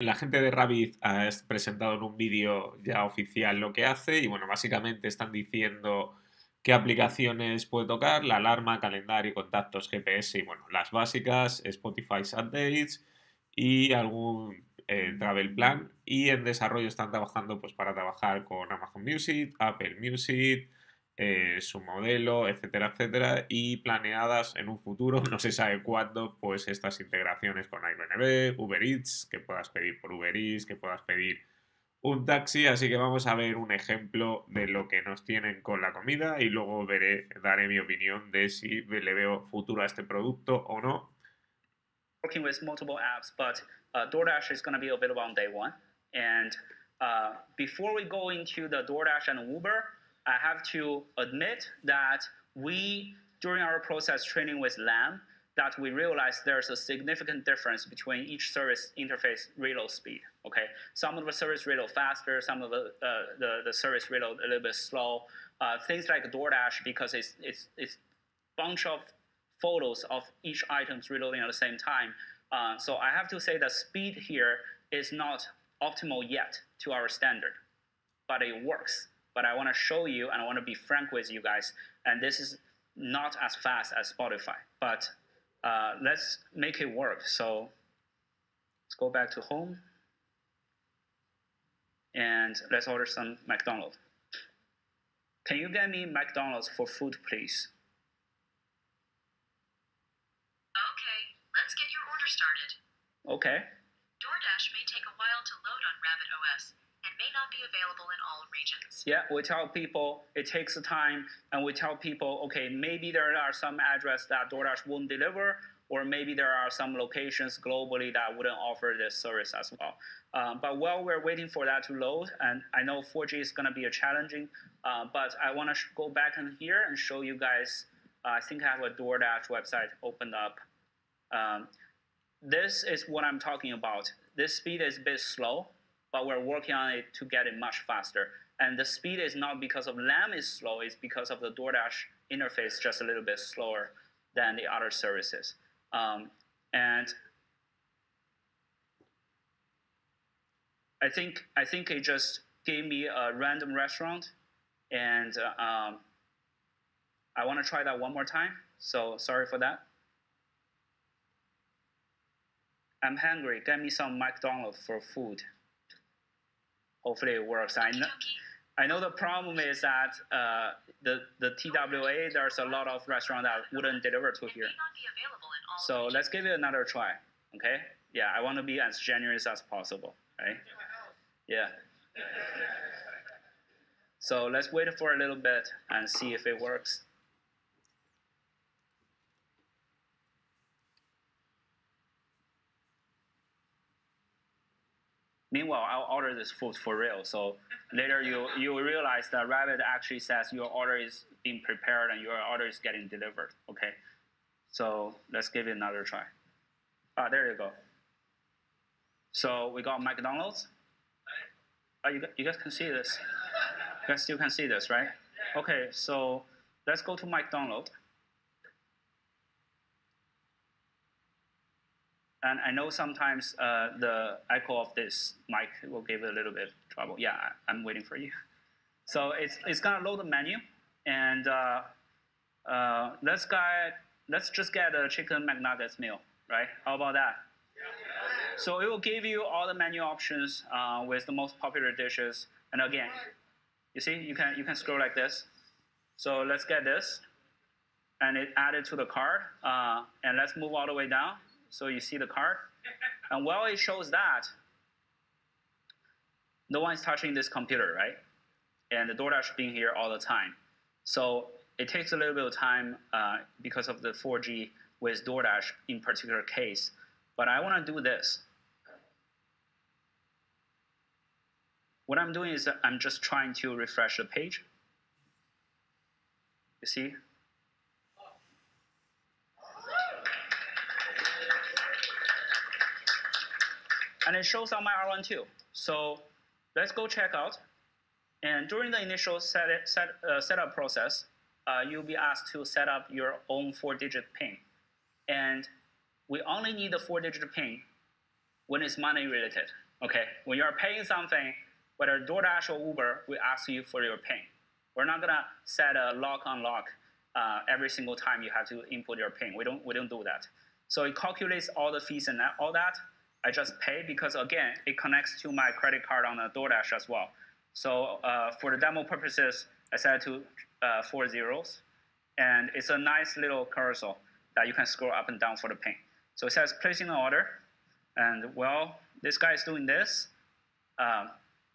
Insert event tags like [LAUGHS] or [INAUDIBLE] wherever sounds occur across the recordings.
La gente de Rabbit ha presentado en un vídeo ya oficial lo que hace y bueno, básicamente están diciendo qué aplicaciones puede tocar, la alarma, calendario, contactos, GPS y bueno, las básicas, Spotify Updates y algún eh, travel plan. Y en desarrollo están trabajando pues para trabajar con Amazon Music, Apple Music, eh, su modelo, etcétera, etcétera, y planeadas en un futuro, [LAUGHS] no se sabe cuándo, pues estas integraciones con Airbnb, Uber Eats, que puedas pedir por Uber Eats, que puedas pedir un taxi, así que vamos a ver un ejemplo de lo que nos tienen con la comida y luego veré, daré mi opinión de si le veo futuro a este producto o no. Working with multiple apps, but uh, DoorDash is going to be available on day one. And uh, before we go into the DoorDash and Uber, I have to admit that we, during our process training with LAM, that we realized there's a significant difference between each service interface reload speed. Okay, some of the service reload faster, some of the uh, the, the service reload a little bit slow. Uh, things like DoorDash because it's it's it's bunch of photos of each items reloading at the same time. Uh, so I have to say that speed here is not optimal yet to our standard, but it works but I want to show you and I want to be frank with you guys. And this is not as fast as Spotify, but uh, let's make it work. So let's go back to home and let's order some McDonald's. Can you get me McDonald's for food, please? Okay, let's get your order started. Okay. DoorDash may take a while to load on Rabbit OS and may not be available in all regions. Yeah, we tell people it takes time, and we tell people, okay, maybe there are some address that DoorDash won't deliver, or maybe there are some locations globally that wouldn't offer this service as well. Um, but while we're waiting for that to load, and I know 4G is going to be a challenging, uh, but I want to go back in here and show you guys. Uh, I think I have a DoorDash website opened up. Um, this is what I'm talking about. This speed is a bit slow, but we're working on it to get it much faster. And the speed is not because of LAM is slow, it's because of the DoorDash interface just a little bit slower than the other services. Um, and I think I think it just gave me a random restaurant, and uh, um, I want to try that one more time. So sorry for that. I'm hungry. Get me some McDonald's for food hopefully it works. I know, I know the problem is that uh, the the TWA there's a lot of restaurants that wouldn't deliver to here. So let's give it another try. Okay? Yeah, I want to be as generous as possible. Right? Yeah. So let's wait for a little bit and see if it works. Meanwhile, I'll order this food for real. So later you you realize that Rabbit actually says your order is being prepared and your order is getting delivered. Okay. So let's give it another try. Ah, there you go. So we got McDonald's. Oh, you, you guys can see this. You guys still can see this, right? Okay, so let's go to McDonald's. And I know sometimes uh, the echo of this mic will give it a little bit of trouble. Yeah, I'm waiting for you. So it's, it's gonna load the menu, and uh, uh, let's get let's just get a chicken McNuggets meal, right? How about that? So it will give you all the menu options uh, with the most popular dishes. And again, you see, you can you can scroll like this. So let's get this, and it added to the card. Uh, and let's move all the way down. So you see the card? And while it shows that, no one's touching this computer, right? And the DoorDash being here all the time. So it takes a little bit of time uh, because of the 4G with DoorDash in particular case. But I want to do this. What I'm doing is I'm just trying to refresh the page. You see, and it shows on my R1 too. So let's go check out. And during the initial set, set, uh, setup process, uh, you'll be asked to set up your own four-digit PIN. And we only need the four-digit PIN when it's money related. Okay, when you are paying something, whether DoorDash or Uber, we ask you for your PIN. We're not gonna set a lock unlock uh, every single time you have to input your PIN. We don't we don't do that. So it calculates all the fees and all that. I just pay because again, it connects to my credit card on the DoorDash as well. So uh, for the demo purposes, I set it to uh, four zeros, and it's a nice little cursor that you can scroll up and down for the PIN. So it says placing an order, and well, this guy is doing this. Um,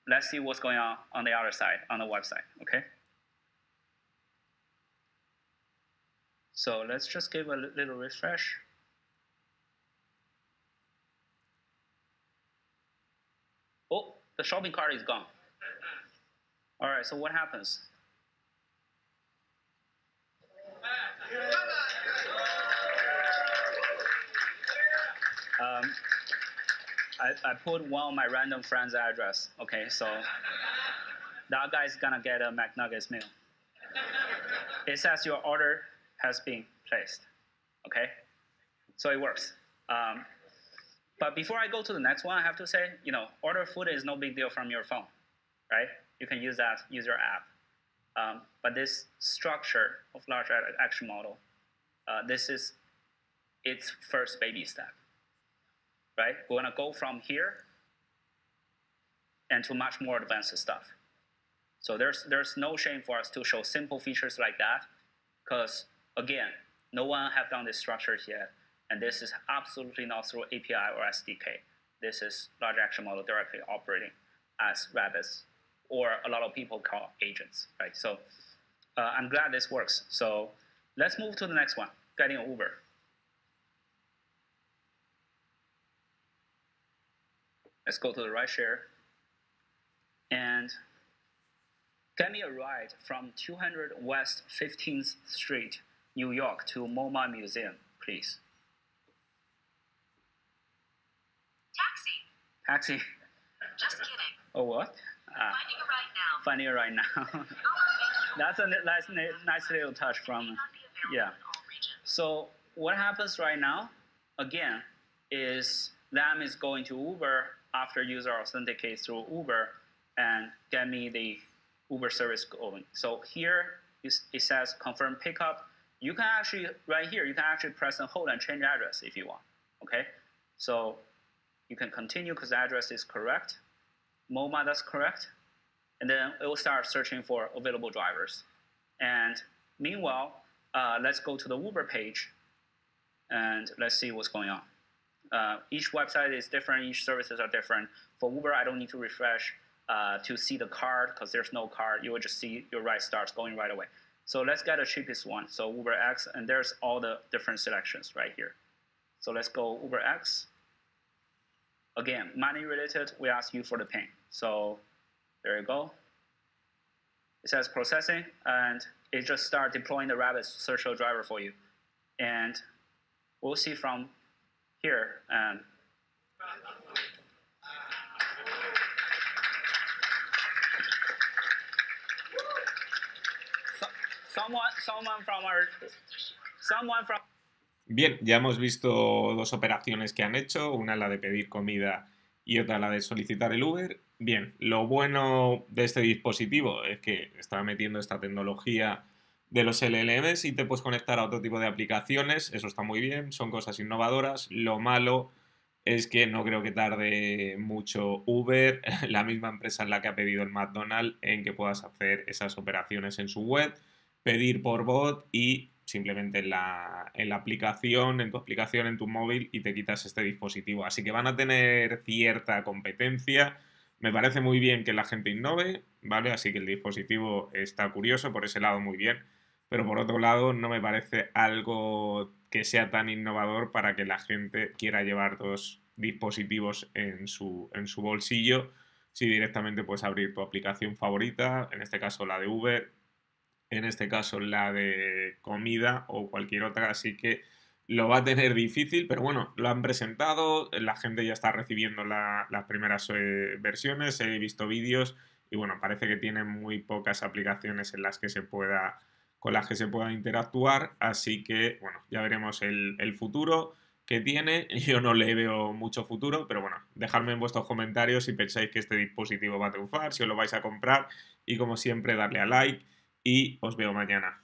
let's see what's going on on the other side, on the website, okay? So let's just give a little refresh. Oh, the shopping cart is gone. All right, so what happens? Um, I, I put one of my random friend's address. Okay, so that guy's gonna get a McNuggets meal. It says your order has been placed. Okay, so it works. Um, but before I go to the next one, I have to say, you know, order food is no big deal from your phone, right? You can use that, use your app. Um, but this structure of large action model, uh, this is its first baby step right? We're gonna go from here and to much more advanced stuff. So there's, there's no shame for us to show simple features like that, because again, no one have done this structure yet, and this is absolutely not through API or SDK. This is large action model directly operating as rabbits, or a lot of people call agents, right? So uh, I'm glad this works. So let's move to the next one, getting Uber. Let's go to the ride share and get me a ride from 200 West 15th Street, New York to MoMA Museum, please. Taxi. Just kidding. Oh, what? Uh, Finding a ride now. finding it right now. [LAUGHS] That's a nice, nice little touch from, yeah. So what happens right now, again, is LAM is going to Uber after user authenticates through Uber and get me the Uber service going. So here it says confirm pickup. You can actually, right here, you can actually press and hold and change address if you want, okay? So you can continue because the address is correct. MoMA, that's correct. And then it will start searching for available drivers. And meanwhile, uh, let's go to the Uber page and let's see what's going on. Uh, each website is different, each services are different. For Uber, I don't need to refresh uh, to see the card because there's no card. You will just see your ride starts going right away. So let's get the cheapest one. So Uber X, and there's all the different selections right here. So let's go Uber X. Again, money related, we ask you for the PIN. So there you go. It says processing, and it just start deploying the Rabbit social driver for you. And we'll see from here. Um, someone, someone from our, someone from Bien, ya hemos visto dos operaciones que han hecho, una la de pedir comida y otra la de solicitar el Uber. Bien, lo bueno de este dispositivo es que está metiendo esta tecnología de los LLMs y te puedes conectar a otro tipo de aplicaciones, eso está muy bien, son cosas innovadoras. Lo malo es que no creo que tarde mucho Uber, [LAUGHS] la misma empresa en la que ha pedido el McDonald's, en que puedas hacer esas operaciones en su web, pedir por bot y simplemente en la, en la aplicación, en tu aplicación, en tu móvil y te quitas este dispositivo. Así que van a tener cierta competencia. Me parece muy bien que la gente innove, ¿vale? Así que el dispositivo está curioso, por ese lado muy bien pero por otro lado no me parece algo que sea tan innovador para que la gente quiera llevar dos dispositivos en su, en su bolsillo si directamente puedes abrir tu aplicación favorita, en este caso la de Uber, en este caso la de comida o cualquier otra, así que lo va a tener difícil, pero bueno, lo han presentado, la gente ya está recibiendo las primeras eh, versiones, he visto vídeos y bueno, parece que tienen muy pocas aplicaciones en las que se pueda con las que se pueda interactuar, así que bueno, ya veremos el, futuro. que tiene. [LAUGHS] Yo no le veo mucho futuro, pero bueno, dejadme en vuestros comentarios si pensáis que este dispositivo va a triunfar, si os lo vais a comprar y como siempre darle a like y os veo mañana.